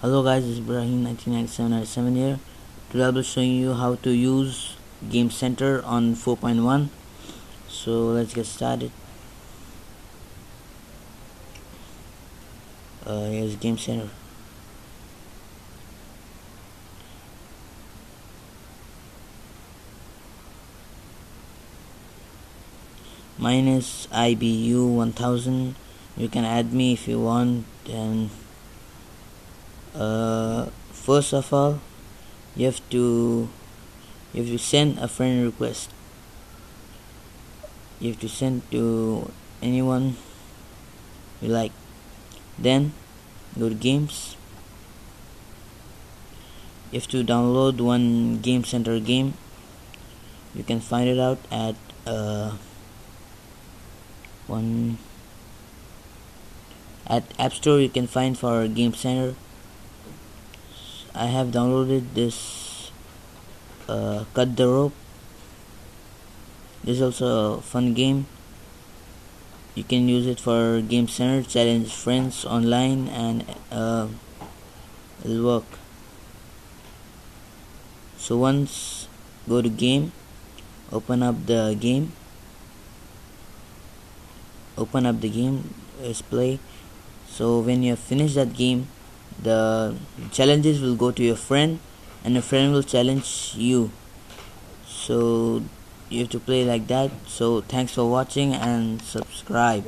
Hello guys, this is Ibrahim 1997 here. Today I'll be showing you how to use Game Center on 4.1. So let's get started. Uh, here's Game Center. Minus IBU 1000. You can add me if you want and uh, first of all you have to if you have to send a friend request. You have to send to anyone you like. Then go to games. You have to download one game center game. You can find it out at uh, one at app store you can find for game center I have downloaded this uh, cut the rope. This is also a fun game. You can use it for game center challenge friends online and uh, it'll work. So once go to game open up the game. Open up the game let's play. So when you have finished that game the challenges will go to your friend and your friend will challenge you. So you have to play like that. So thanks for watching and subscribe